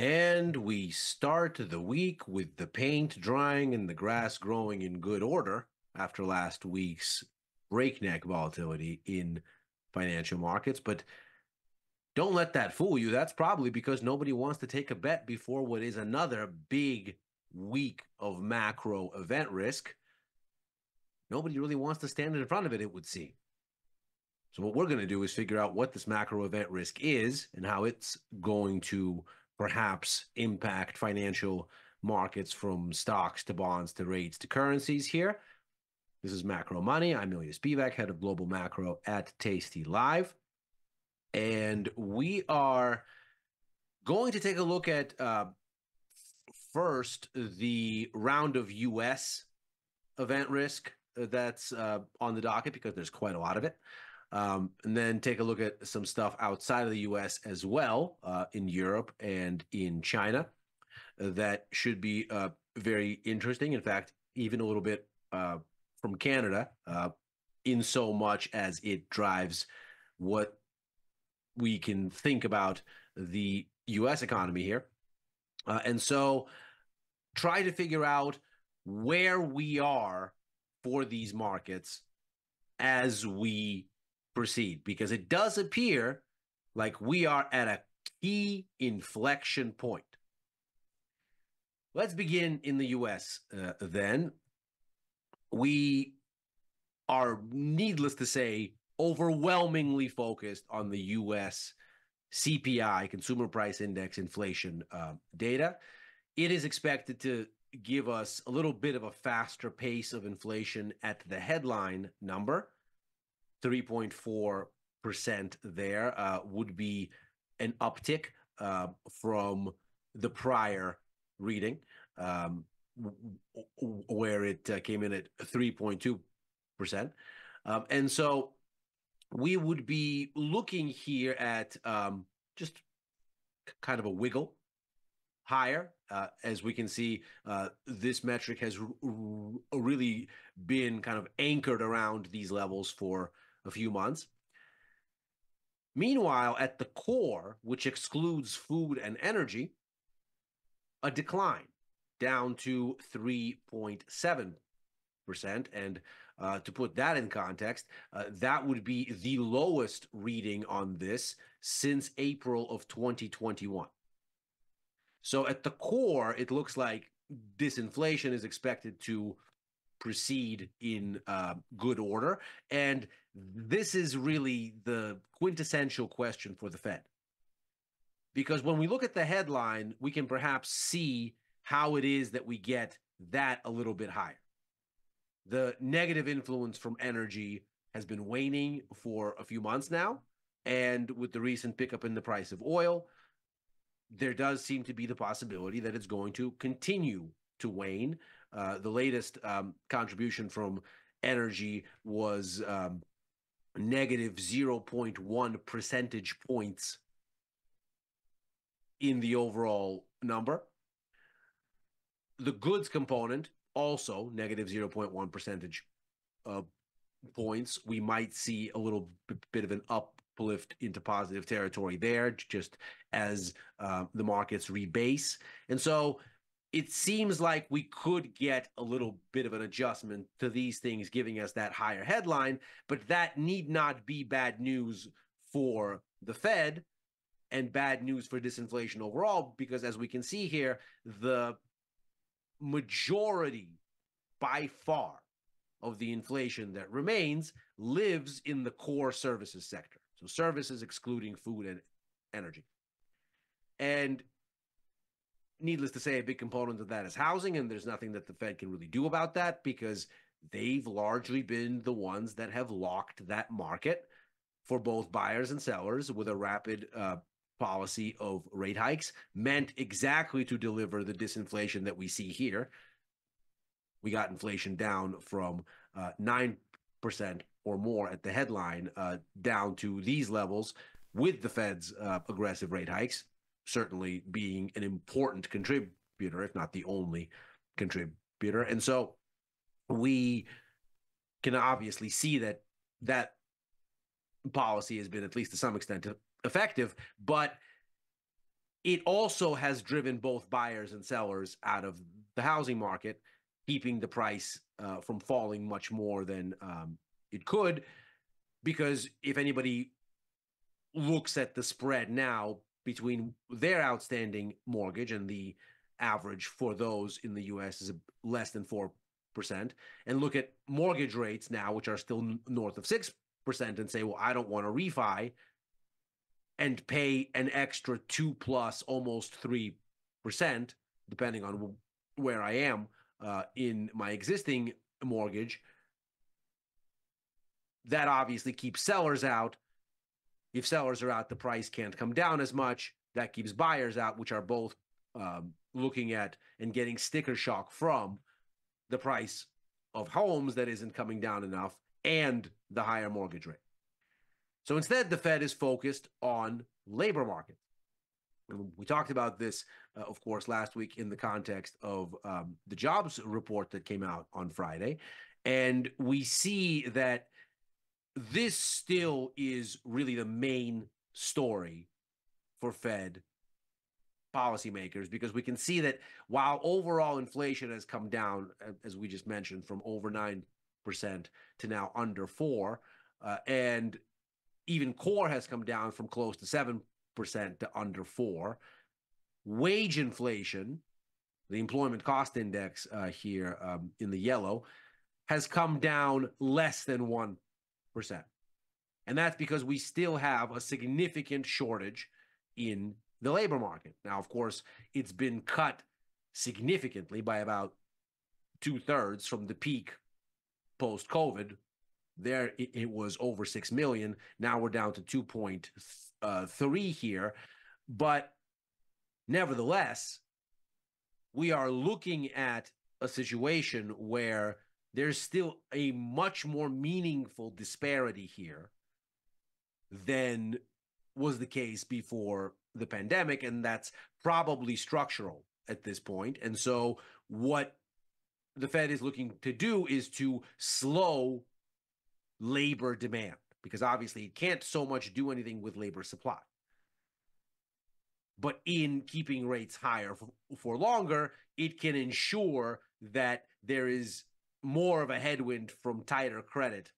And we start the week with the paint drying and the grass growing in good order after last week's breakneck volatility in financial markets. But don't let that fool you. That's probably because nobody wants to take a bet before what is another big week of macro event risk. Nobody really wants to stand in front of it, it would seem. So, what we're going to do is figure out what this macro event risk is and how it's going to perhaps impact financial markets from stocks to bonds to rates to currencies here. This is Macro Money. I'm Ilya Spivak, head of global macro at Tasty Live. And we are going to take a look at uh, first the round of US event risk that's uh, on the docket because there's quite a lot of it. Um, and then take a look at some stuff outside of the US as well, uh, in Europe and in China. that should be uh, very interesting. In fact, even a little bit uh, from Canada, uh, in so much as it drives what we can think about the US economy here. Uh, and so try to figure out where we are for these markets as we proceed, because it does appear like we are at a key inflection point. Let's begin in the US uh, then. We are, needless to say, overwhelmingly focused on the US CPI, Consumer Price Index inflation uh, data. It is expected to give us a little bit of a faster pace of inflation at the headline number. 3.4% there uh, would be an uptick uh, from the prior reading, um, where it uh, came in at 3.2%. Um, and so we would be looking here at um, just kind of a wiggle higher. Uh, as we can see, uh, this metric has really been kind of anchored around these levels for a few months. Meanwhile, at the core, which excludes food and energy, a decline down to 3.7%. And uh, to put that in context, uh, that would be the lowest reading on this since April of 2021. So at the core, it looks like disinflation is expected to proceed in uh, good order. And this is really the quintessential question for the Fed. Because when we look at the headline, we can perhaps see how it is that we get that a little bit higher the negative influence from energy has been waning for a few months now. And with the recent pickup in the price of oil, there does seem to be the possibility that it's going to continue to wane. Uh, the latest um, contribution from energy was um, negative 0.1 percentage points in the overall number. The goods component also negative 0.1 percentage uh, points. We might see a little bit of an uplift into positive territory there, just as uh, the markets rebase. And so it seems like we could get a little bit of an adjustment to these things, giving us that higher headline, but that need not be bad news for the Fed and bad news for disinflation overall, because as we can see here, the majority by far of the inflation that remains lives in the core services sector. So services excluding food and energy. And needless to say, a big component of that is housing, and there's nothing that the Fed can really do about that because they've largely been the ones that have locked that market for both buyers and sellers with a rapid uh, policy of rate hikes meant exactly to deliver the disinflation that we see here. We got inflation down from uh, 9% or more at the headline uh, down to these levels with the Fed's uh, aggressive rate hikes, certainly being an important contributor, if not the only contributor. And so we can obviously see that that policy has been, at least to some extent, effective, but it also has driven both buyers and sellers out of the housing market, keeping the price uh, from falling much more than um, it could. Because if anybody looks at the spread now between their outstanding mortgage and the average for those in the US is less than 4%, and look at mortgage rates now, which are still north of 6%, and say, well, I don't want to refi and pay an extra two plus almost 3%, depending on where I am uh, in my existing mortgage. That obviously keeps sellers out. If sellers are out, the price can't come down as much. That keeps buyers out, which are both um, looking at and getting sticker shock from the price of homes that isn't coming down enough and the higher mortgage rate. So instead, the Fed is focused on labor market. We talked about this, uh, of course, last week in the context of um, the jobs report that came out on Friday. And we see that this still is really the main story for Fed policymakers because we can see that while overall inflation has come down, as we just mentioned, from over 9% to now under 4 uh, and even core has come down from close to 7% to under 4 wage inflation the employment cost index uh, here um, in the yellow has come down less than 1% and that's because we still have a significant shortage in the labor market. Now, of course, it's been cut significantly by about two thirds from the peak post COVID. There, it, it, was over 6 million. Now we're down to 2.3 uh, here. But nevertheless, we are looking at a situation where there's still a much more meaningful disparity here than was the case before the pandemic, and that's probably structural at this point. And so, what the Fed is looking to do is to slow labor demand because obviously it can't so much do anything with labor supply. But in keeping rates higher for, for longer, it can ensure that there is more of a headwind from tighter credit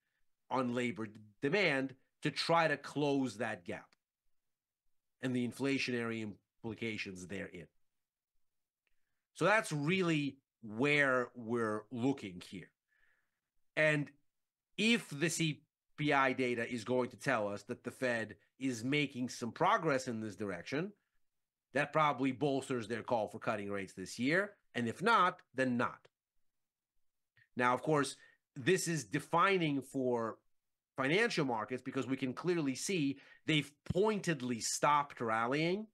on labor demand to try to close that gap and the inflationary implications therein. So that's really where we're looking here. And if the CPI data is going to tell us that the Fed is making some progress in this direction, that probably bolsters their call for cutting rates this year. And if not, then not. Now, of course, this is defining for financial markets because we can clearly see they've pointedly stopped rallying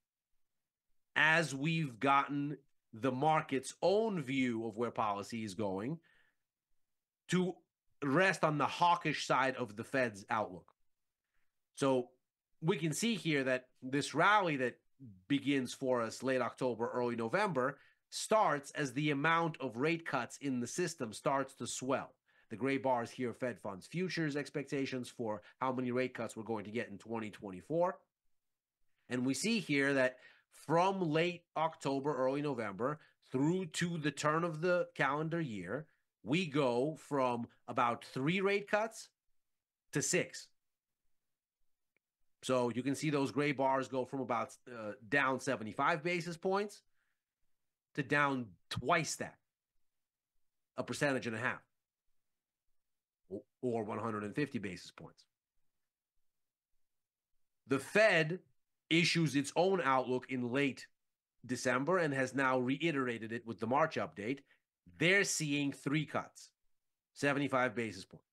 as we've gotten the market's own view of where policy is going to rest on the hawkish side of the Fed's outlook. So we can see here that this rally that begins for us late October, early November starts as the amount of rate cuts in the system starts to swell. The gray bars here, Fed funds futures expectations for how many rate cuts we're going to get in 2024. And we see here that from late October, early November through to the turn of the calendar year, we go from about three rate cuts to six. So you can see those gray bars go from about uh, down 75 basis points to down twice that, a percentage and a half or 150 basis points. The Fed issues its own outlook in late December and has now reiterated it with the March update. They're seeing three cuts, 75 basis points.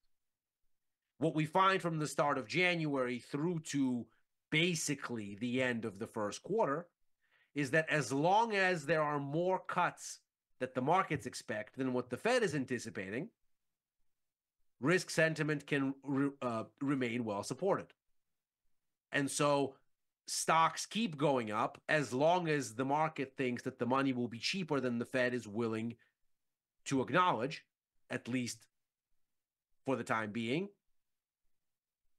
What we find from the start of January through to basically the end of the first quarter is that as long as there are more cuts that the markets expect than what the Fed is anticipating, risk sentiment can re, uh, remain well supported. And so stocks keep going up as long as the market thinks that the money will be cheaper than the Fed is willing to acknowledge, at least for the time being,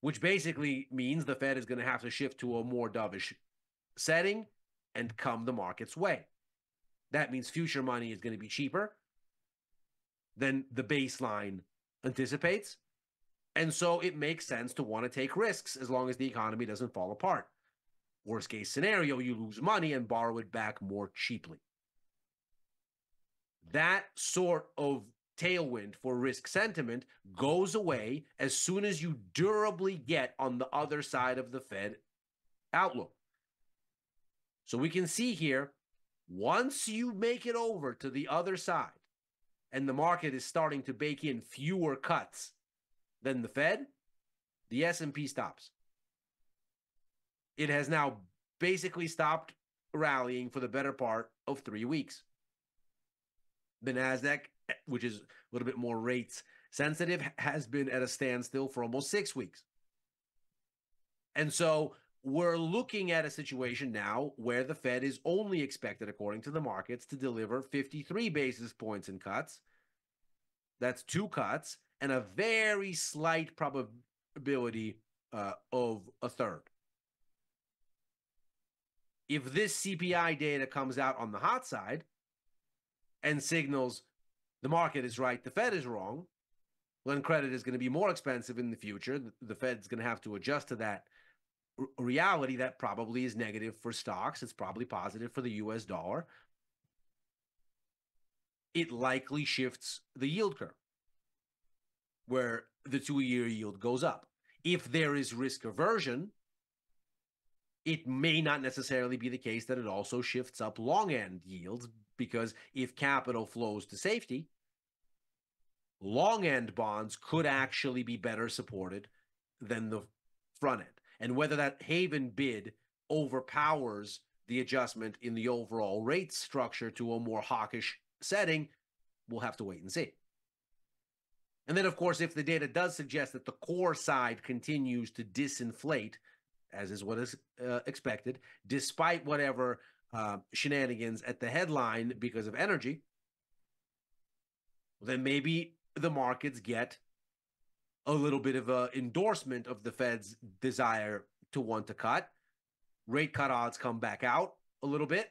which basically means the Fed is going to have to shift to a more dovish setting. And come the market's way. That means future money is going to be cheaper than the baseline anticipates. And so it makes sense to want to take risks as long as the economy doesn't fall apart. Worst case scenario, you lose money and borrow it back more cheaply. That sort of tailwind for risk sentiment goes away as soon as you durably get on the other side of the Fed outlook. So we can see here once you make it over to the other side and the market is starting to bake in fewer cuts than the Fed, the S&P stops. It has now basically stopped rallying for the better part of 3 weeks. The Nasdaq, which is a little bit more rates sensitive, has been at a standstill for almost 6 weeks. And so we're looking at a situation now where the Fed is only expected, according to the markets, to deliver 53 basis points in cuts. That's two cuts and a very slight probability uh, of a third. If this CPI data comes out on the hot side and signals the market is right, the Fed is wrong, then credit is going to be more expensive in the future. The Fed's going to have to adjust to that reality that probably is negative for stocks. It's probably positive for the US dollar. It likely shifts the yield curve where the two year yield goes up. If there is risk aversion, it may not necessarily be the case that it also shifts up long end yields because if capital flows to safety, long end bonds could actually be better supported than the front end and whether that haven bid overpowers the adjustment in the overall rate structure to a more hawkish setting, we'll have to wait and see. And then, of course, if the data does suggest that the core side continues to disinflate, as is what is uh, expected, despite whatever uh, shenanigans at the headline because of energy, then maybe the markets get a little bit of a endorsement of the Fed's desire to want to cut. Rate cut odds come back out a little bit.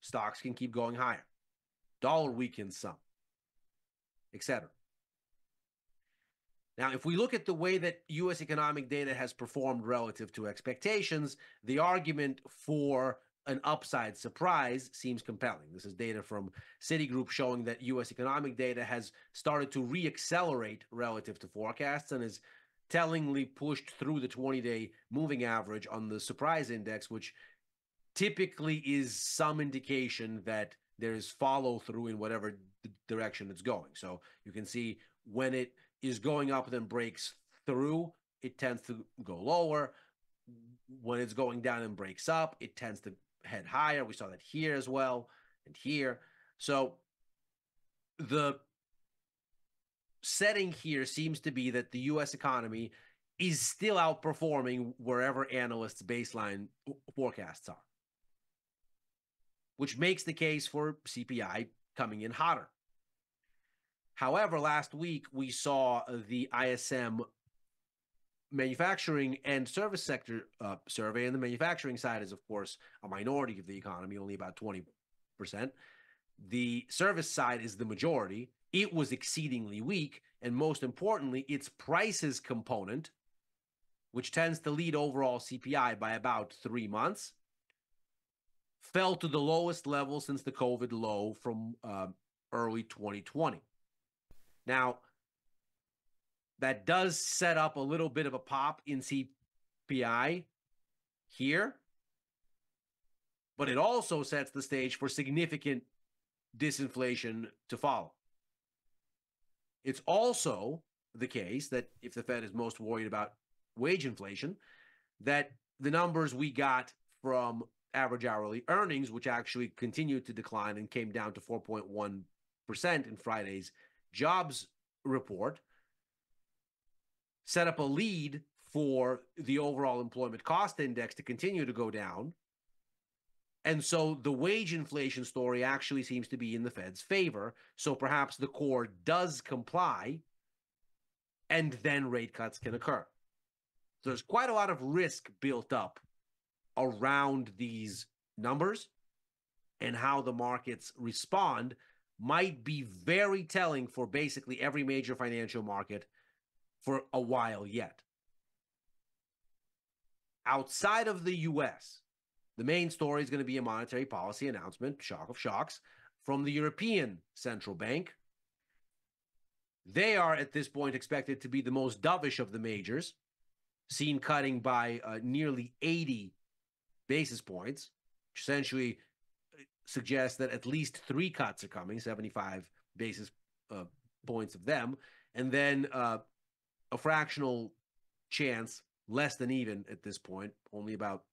Stocks can keep going higher. Dollar weakens some, etc. Now, if we look at the way that U.S. economic data has performed relative to expectations, the argument for an upside surprise seems compelling. This is data from Citigroup showing that U.S. economic data has started to reaccelerate relative to forecasts and is tellingly pushed through the 20 day moving average on the surprise index, which typically is some indication that there's follow through in whatever direction it's going. So you can see when it is going up, then breaks through, it tends to go lower. When it's going down and breaks up, it tends to head higher. We saw that here as well and here. So the setting here seems to be that the US economy is still outperforming wherever analysts' baseline forecasts are, which makes the case for CPI coming in hotter. However, last week we saw the ISM manufacturing and service sector uh, survey, and the manufacturing side is, of course, a minority of the economy, only about 20%. The service side is the majority. It was exceedingly weak. And most importantly, its prices component, which tends to lead overall CPI by about three months, fell to the lowest level since the COVID low from uh, early 2020. Now, that does set up a little bit of a pop in CPI here, but it also sets the stage for significant disinflation to follow. It's also the case that if the Fed is most worried about wage inflation, that the numbers we got from average hourly earnings, which actually continued to decline and came down to 4.1% in Friday's jobs report, set up a lead for the overall employment cost index to continue to go down. And so the wage inflation story actually seems to be in the Fed's favor. So perhaps the core does comply and then rate cuts can occur. There's quite a lot of risk built up around these numbers and how the markets respond might be very telling for basically every major financial market for a while yet. Outside of the US, the main story is going to be a monetary policy announcement, shock of shocks, from the European Central Bank. They are at this point expected to be the most dovish of the majors, seen cutting by uh, nearly 80 basis points, which essentially uh, suggests that at least three cuts are coming, 75 basis uh, points of them, and then uh, a fractional chance, less than even at this point, only about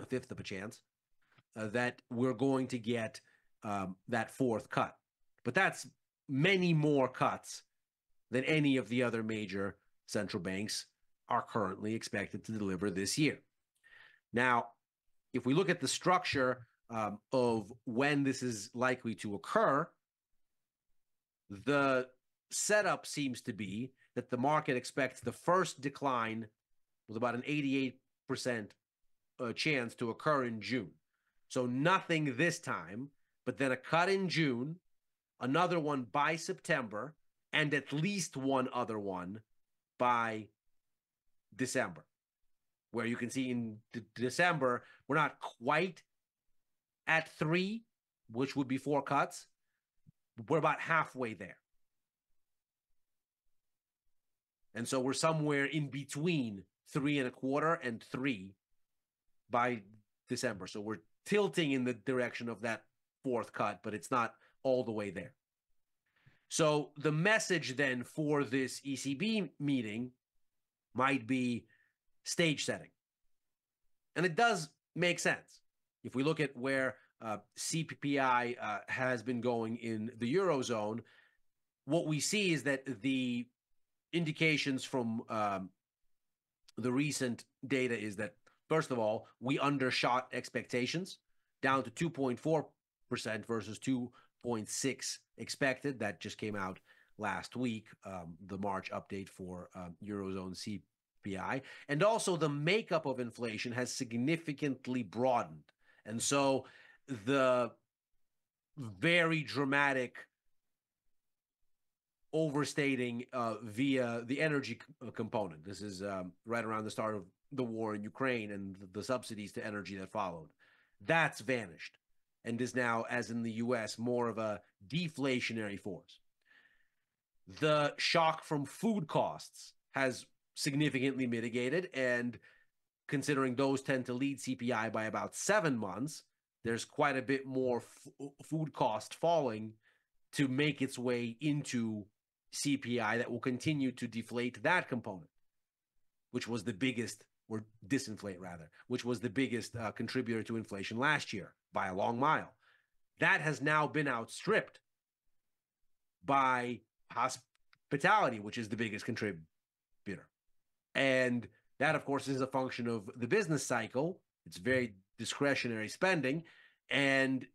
a fifth of a chance, uh, that we're going to get um, that fourth cut. But that's many more cuts than any of the other major central banks are currently expected to deliver this year. Now, if we look at the structure um, of when this is likely to occur, the setup seems to be that the market expects the first decline with about an 88% uh, chance to occur in June. So nothing this time, but then a cut in June, another one by September, and at least one other one by December, where you can see in d- December, we're not quite at three, which would be four cuts. We're about halfway there. And so we're somewhere in between three and a quarter and three by December. So we're tilting in the direction of that fourth cut, but it's not all the way there. So the message then for this ECB meeting might be stage setting. And it does make sense. If we look at where uh, CPI uh, has been going in the Eurozone, what we see is that the indications from um, the recent data is that, first of all, we undershot expectations down to 2.4% versus 2.6 expected. That just came out last week, um, the March update for um, Eurozone CPI. And also, the makeup of inflation has significantly broadened. And so, the very dramatic overstating uh, via the energy c- uh, component. This is um, right around the start of the war in Ukraine and the subsidies to energy that followed. That's vanished and is now, as in the US, more of a deflationary force. The shock from food costs has significantly mitigated, and considering those tend to lead CPI by about seven months, there's quite a bit more f- food cost falling to make its way into CPI that will continue to deflate that component, which was the biggest, or disinflate rather, which was the biggest uh, contributor to inflation last year by a long mile. That has now been outstripped by hospitality, which is the biggest contributor. And that, of course, is a function of the business cycle. It's very discretionary spending. And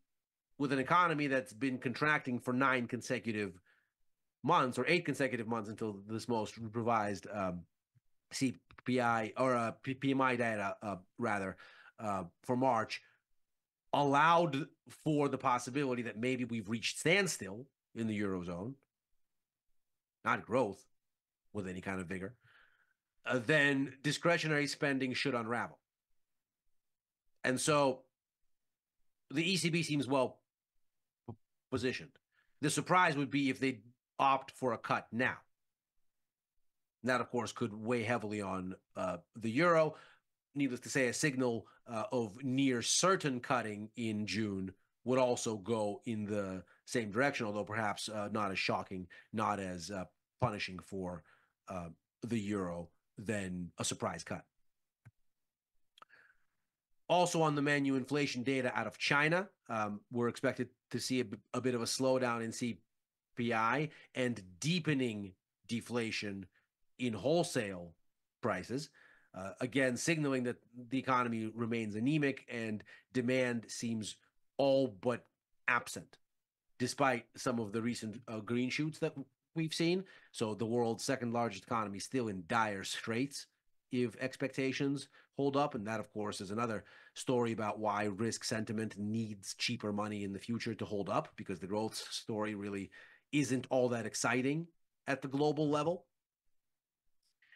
with an economy that's been contracting for nine consecutive months or eight consecutive months until this most revised um, CPI or uh, PMI data, uh, rather, uh, for March, allowed for the possibility that maybe we've reached standstill in the Eurozone, not growth with any kind of vigor, uh, then discretionary spending should unravel. And so the ECB seems well positioned. The surprise would be if they opt for a cut now. That, of course, could weigh heavily on uh, the euro. Needless to say, a signal uh, of near certain cutting in June would also go in the same direction, although perhaps uh, not as shocking, not as uh, punishing for uh, the euro than a surprise cut. Also on the menu, inflation data out of China. Um, we're expected to see a, a bit of a slowdown in CPI and deepening deflation in wholesale prices. Uh, again, signaling that the economy remains anemic and demand seems all but absent, despite some of the recent uh, green shoots that we've seen. So, the world's second largest economy still in dire straits if expectations hold up. And that, of course, is another story about why risk sentiment needs cheaper money in the future to hold up because the growth story really isn't all that exciting at the global level.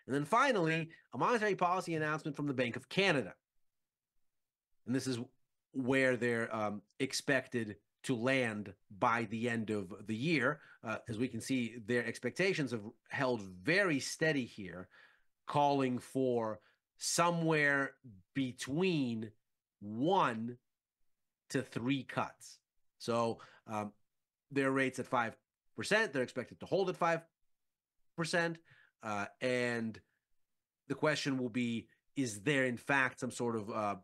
And then finally, a monetary policy announcement from the Bank of Canada. And this is where they're um, expected to land by the end of the year. Uh, as we can see, their expectations have held very steady here, calling for somewhere between one to three cuts. So um, their rates at 5%, they're expected to hold at 5%. Uh, and the question will be is there, in fact, some sort of uh,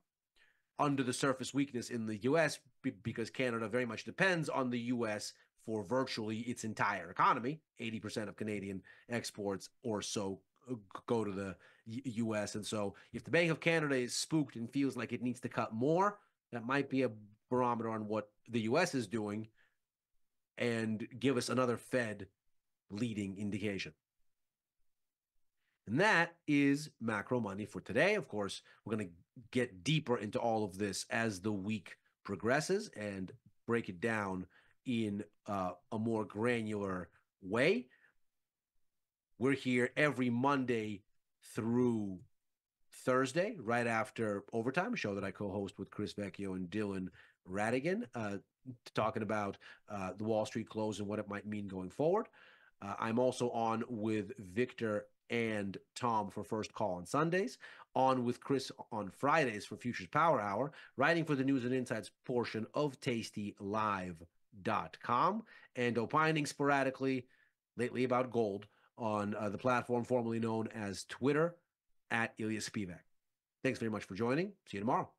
under the surface weakness in the US because Canada very much depends on the US for virtually its entire economy. 80% of Canadian exports or so uh, go to the US. And so if the Bank of Canada is spooked and feels like it needs to cut more, that might be a barometer on what the US is doing and give us another Fed leading indication. And that is macro money for today. Of course, we're going to get deeper into all of this as the week progresses and break it down in uh, a more granular way. We're here every Monday through Thursday, right after overtime, show that I co-host with Chris Vecchio and Dylan Ratigan, uh, talking about uh, the Wall Street close and what it might mean going forward. Uh, I'm also on with Victor and Tom for First Call on Sundays, on with Chris on Fridays for Futures Power Hour, writing for the news and insights portion of tastylive.com, and opining sporadically lately about gold on uh, the platform formerly known as Twitter at Ilya Spivak. Thanks very much for joining. See you tomorrow.